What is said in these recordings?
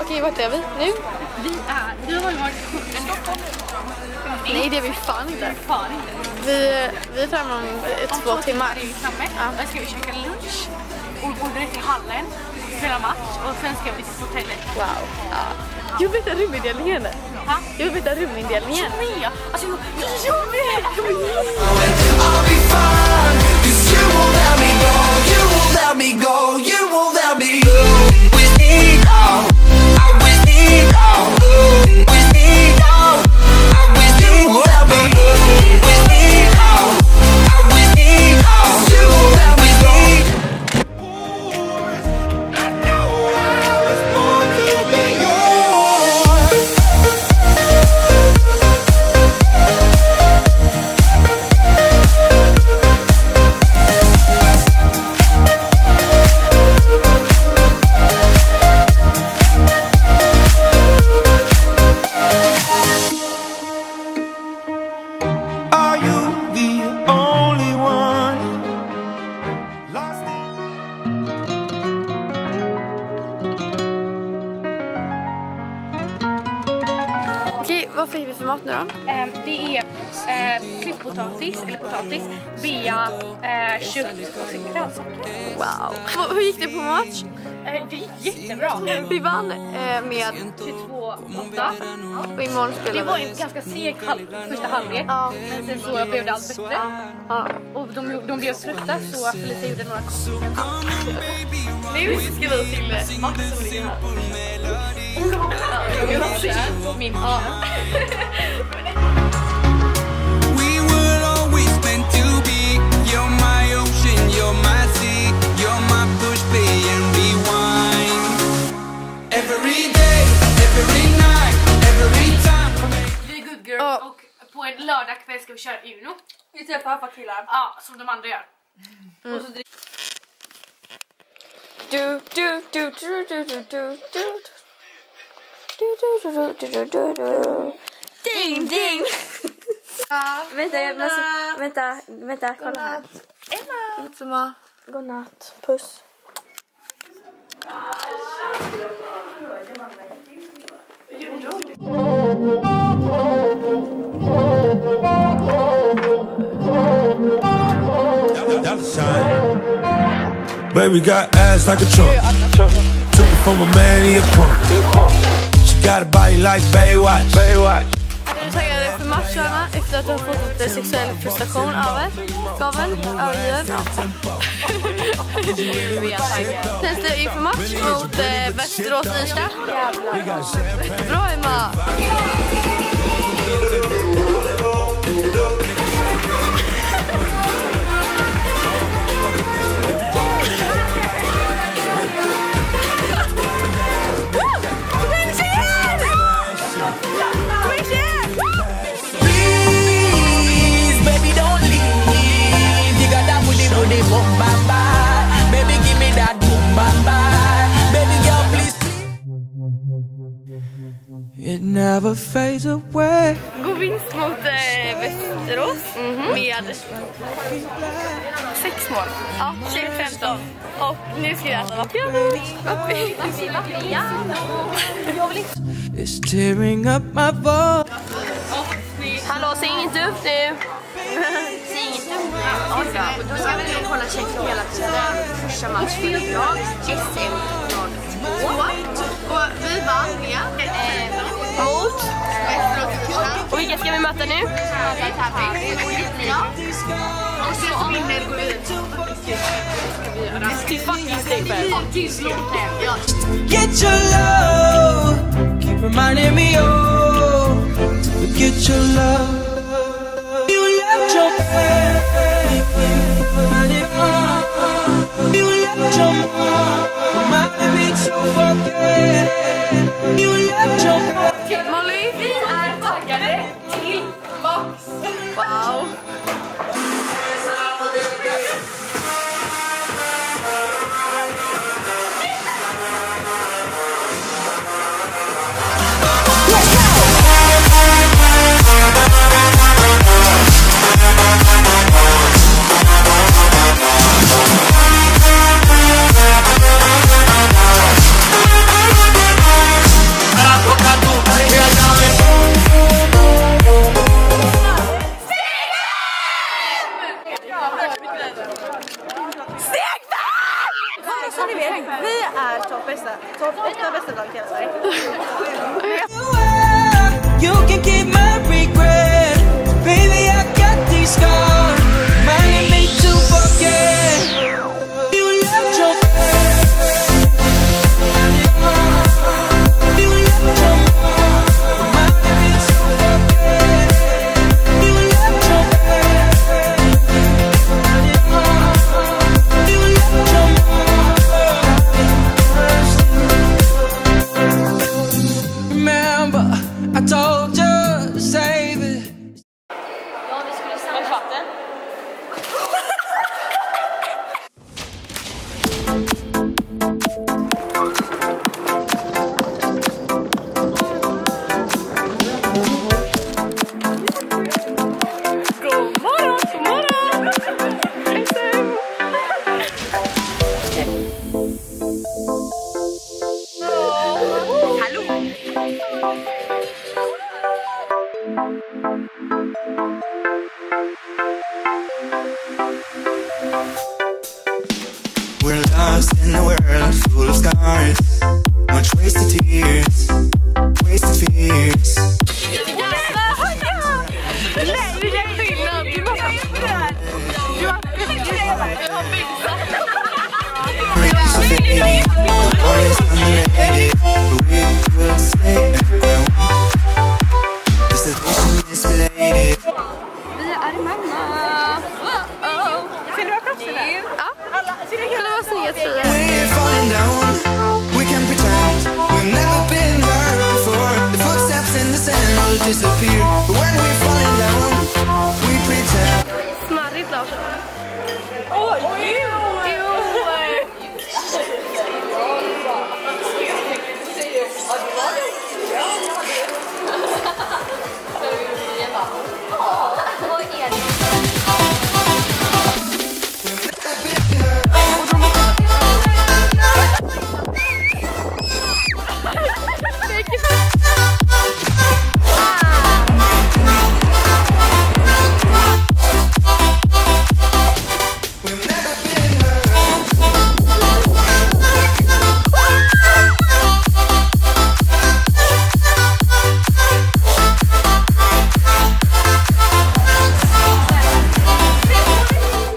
Okej, vart är vi nu? Vi är, vi har ju varit i Stockholm. Nej, det är vi fan inte. Fan inte. Vi, vi är framme om eh, två timmar. är vi framme. Där ska vi käka lunch. Och gå direkt till hallen, spela match och sen ska vi till hotellet. Wow. Ja. Jag vet en rumindelningen. Ha? Jag vet en rumindelningen. Mia, alltså jag med! I'll be me go. You won't let me go. With me now. I with. With grönsaker. Wow. Hur gick det på match? Eh, det gick jättebra. Vi vann eh, med 22-8. och imorgon Det spelar var vi. en ganska seg halv, första halvlek. Ja. Men sen så blev det allt bättre. Ja. Och de, de blev trötta så Felicia gjorde några Nu ska vi till Max som ligger här. Min We were always meant to be. You're my och på en lördagkväll ska vi köra Uno. Vi träffar alfa killar. Ja, som de andra gör. Du, du, du, du, du, du, du, du. Du, du, du, du, du, du, du. Ding, ding! Vänta, jag måste... Vänta, vänta, kolla här. Emma! Emma. Godnatt. Puss. Baby got ass like a trunk. Took it from a man, he a punk. She got a body like Baywatch. Baywatch. Jeg for det seksuelle er for match mot eh, Vesterås Nisja. Bra, Emma! God vinst mot eh, Västerås med sex mål. Ja, 2015. Och nu ska vi äta Vapiano. It's tearing up my voice. Hallå, säg inte upp nu. Säg inte upp nu. Då ska vi hålla käft hela tiden. Första match för jag, SM, jag två. Och vi vann med eh, mot vilka ska vi möta nu? Get your love. Keep reminding me, oh, get your love. ちょっとベストだけ。I told you, save it.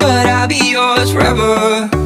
but I'll be yours forever.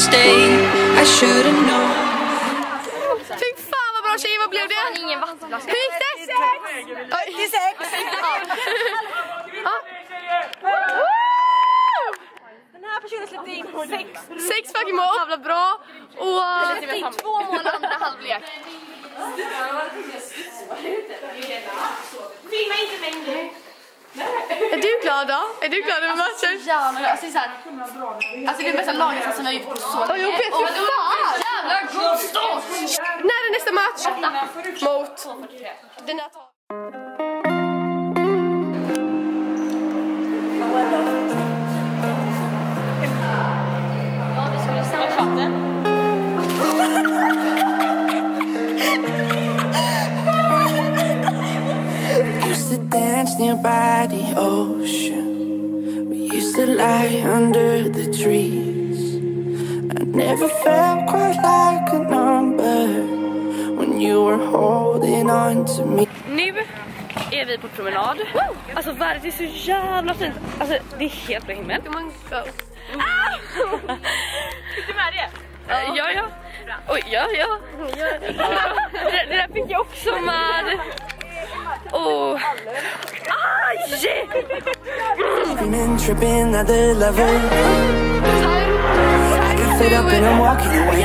mistake I should've known Fy fan vad bra tjej, vad blev det? Hur gick det? Det är sex! Den här personen släppte in sex. Sex fucking mål, jävla bra. Och typ två mål andra halvlek. Filma inte mig nu. Är du glad då? Är du glad över matchen? Jävlar, alltså det är såhär. Alltså det är bästa laginsatsen vi har gjort på så Peter, Och för det var en jävla god start! När är nästa match? Mot? Den här by the ocean. We used to lie under the trees. I never felt quite like a number when you were holding on to me. Nu är vi på promenad. Alltså vädret är så jävla fint. Alltså det är helt på himmel. Ska man go? Ah! Fick du med det? Eh, Ja, ja. Oj, ja, ja. Det, det där fick jag också med. Åh. Screaming, tripping, other lover. I got fed up and I'm walking away.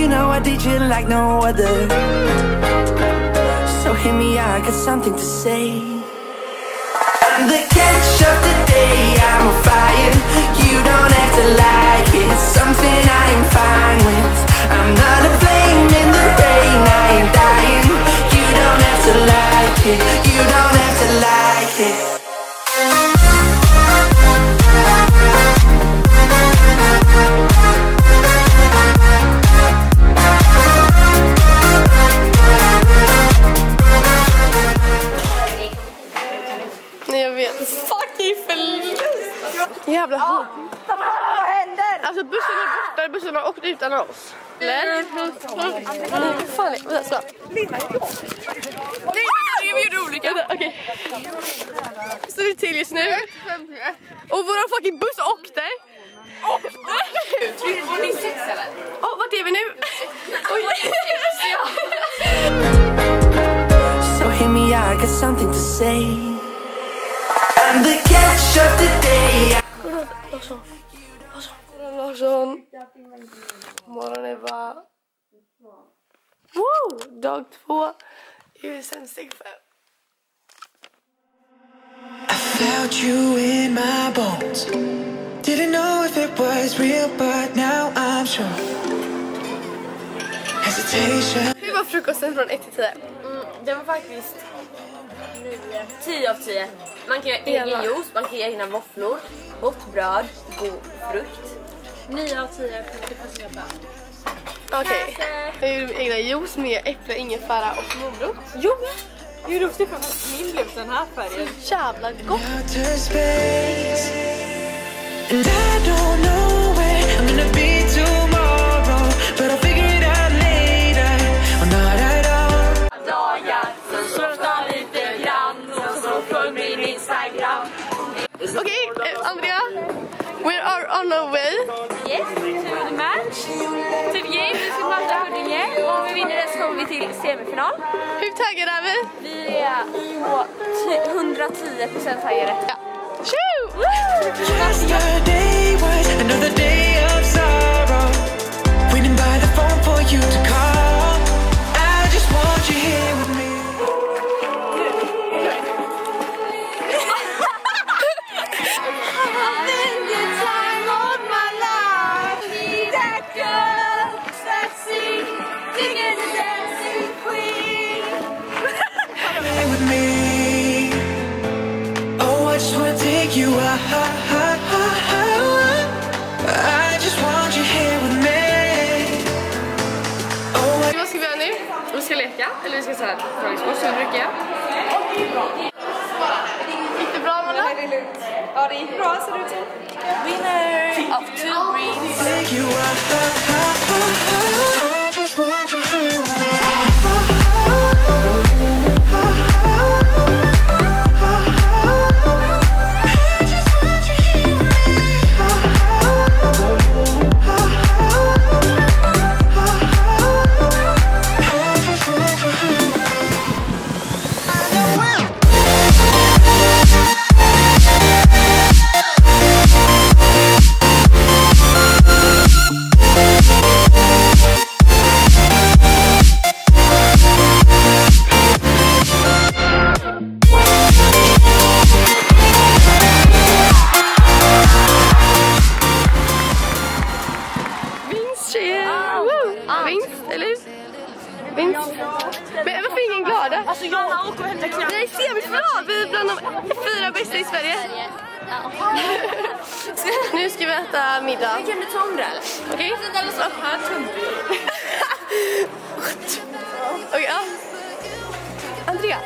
You know I did you like no other. So hear me I got something to say. I'm the catch of the day, I'm on fire. You don't have to like it, it's something I am fine with. I'm not a flame in the rain, I ain't dying. To like it, you don't have to like är borta, bussen har åkt utan oss. Eller? Vad fan är det? Så. Nej, vi gjorde olika. Okej. Så det till just nu. Och våran fucking buss åkte. Åkte? Var ni sex eller? Åh, vart är vi nu? So hear me I got something to say. I'm the catch of the day. Larsson. Morgon är bara... Wow! Dag två. Husen steg fem. Felt you in my bones. Didn't know if it was real, but now I'm sure. Hesitation. Hur var frukosten från 1 till 10? Mm, det var faktiskt 10 av 10. Man kan göra egen juice, man kan göra egna våfflor, gott bröd, god frukt. 9 av 10 det passar bra. Okej. Jag gjorde min egna juice med äpple, ingefära och morot. Jo, hur duktig för att min blev den här färgen. Jävla gott! Okej, eh, Andrea. We are on our way. Yes, to the match. Till game, vi ska möta Huddinge. Om vi vinner det så kommer vi till semifinal. Hur taggade är vi? Vi är på ty- 110% taggade. Ja. Tjo! Yesterday was another day of sorrow. Waiting by the phone for you to call. I just want you here Ja, det gick bra ser det ut som. Winner of two greens. Woo! Vinst, eller hur? Vinst. Men varför är ingen glad? Alltså jag åker och hämtar knappt. Nej, semifinal! Vi är bland de fyra bästa i Sverige. nu ska vi äta middag. Kan du ta om det eller? Okej. Okej, ja. Andrea.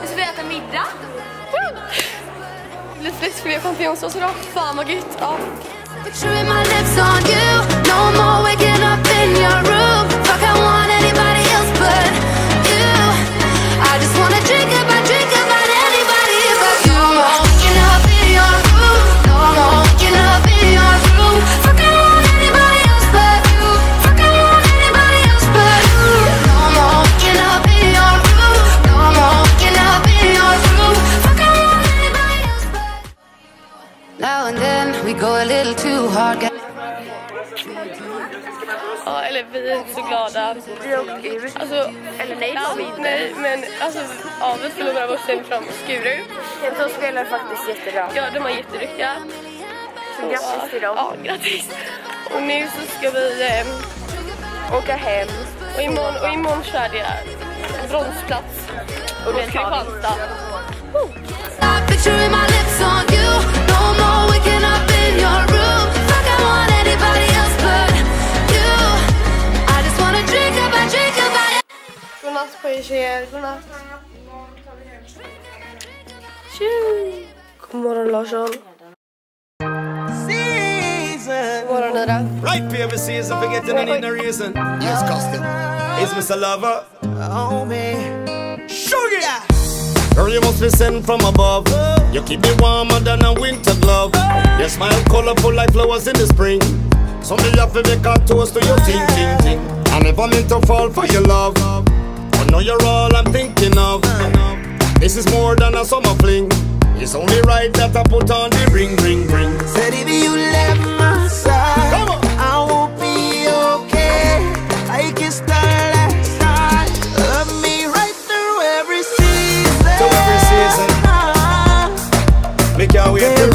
Nu ska vi äta middag. Lite fläskfilé och champignonsås idag. Fan vad gött. Ja. Picturing my lips on you. No more waking up in your room. Vi åkte ut. Alltså, Eller nej, ja, inte. nej, men alltså, ja, vi förlorade bussen från Skuru. De spelar faktiskt jättebra. Ja, de var jätteduktiga. Så grattis till dem. Ja, grattis. Och nu så ska vi... Eh, Åka hem. och, imorgon, och imorgon kör det bronsplats. Och mot den vi. Kristianstad. Godnatt på tjejer, godnatt. Tju! God morgon Larsson. God morgon Ida. Right, baby, season for getting any no reason. Yes, custom. It's Mr. Lover. Oh, man. Sugar! Girl, you must be sent from above. You keep me warmer than a winter glove. Your smile colorful like flowers in the spring. So me have to make a toast to your ting, ting, ting. I never meant to fall for your love. But now you're all I'm thinking of. This is more than a summer fling. It's only right that I put on the ring, ring, ring. Said if you left my side, I won't be okay. I can start like start. Love me right through every season. Through every season. Ah. Make your way There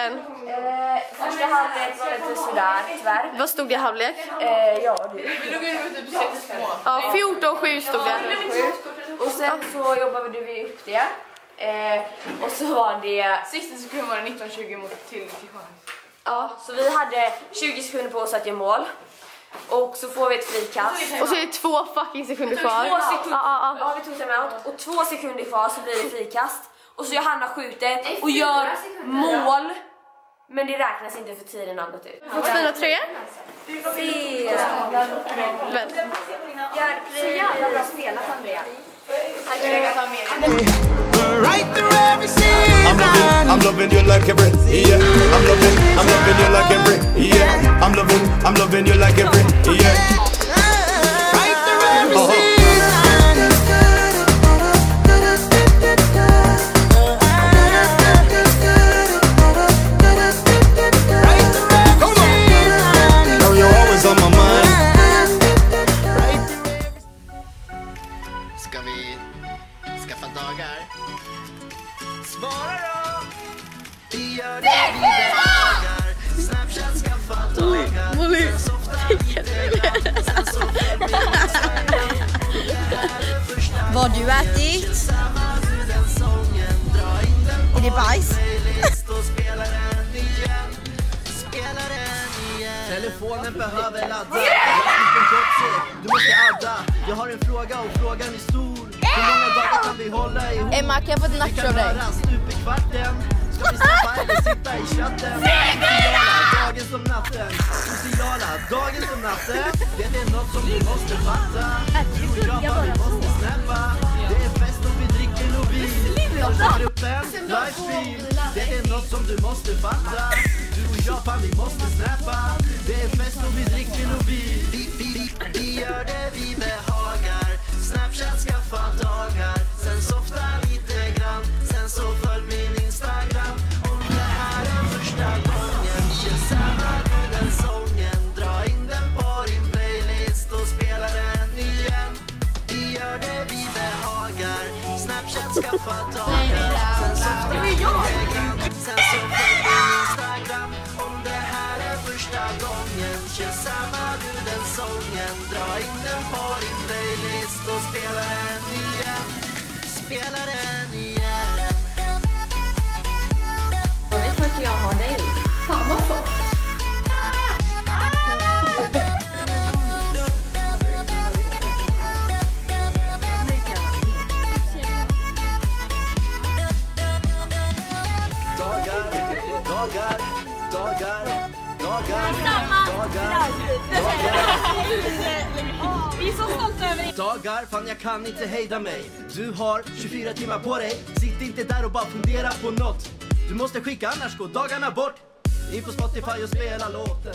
matchen. Eh, första halvlek var lite sådär, tyvärr. Vad stod det i halvlek? Eh, ja, du. Ja, 14-7 stod det. Och sen så jobbade vi upp det. Eh, och så var det... Sista sekund var det 19-20 mot till Kristianstad. Ja, så vi hade 20 sekunder på oss att göra mål. Och så får vi ett frikast. Och så är det två fucking sekunder kvar. Två sekunder. Ja, ja. Ja, vi tog timeout. Och två sekunder kvar så blir det frikast. Och så Johanna skjuter och gör mål. Men det räknas inte för tiden har gått ut. Fina tröjor. Spelat Andrea. Right through every I'm loving, season. I'm loving you like every, yeah. I'm loving, I'm loving you like every, yeah. I'm loving, I'm loving you like every, yeah. Molly. Vad du ätit? Är det bajs? Telefonen behöver ladda. Du måste adda. Jag har en fråga och frågan är stor. Hur många dagar kan vi hålla ihop? Emma, kan jag få ett nacho av dig? Köra stup i kvarten. Ska vi snappa eller sitta i chatten? Dagen som natten. Sociala, dagen som natten. Det är något som vi måste fatta. Du och jag, fan, vi måste snappa. Det är fest och vi dricker Lovin. Jag upp en livestream. Det är något som du måste fatta. Du och jag, fan, vi måste snappa. Det är fest och vi dricker Lovin. Vi, vi, vi, vi gör det vi behagar. Snapchat skaffa dagar. Dagar, dagar, dagar, dagar, dagar, Vi är så stolta över dig. dagar, fan jag kan inte hejda mig. Du har 24 timmar på dig. Sitt inte där och bara fundera på något. Du måste skicka annars går dagarna bort. In på Spotify och spela låten.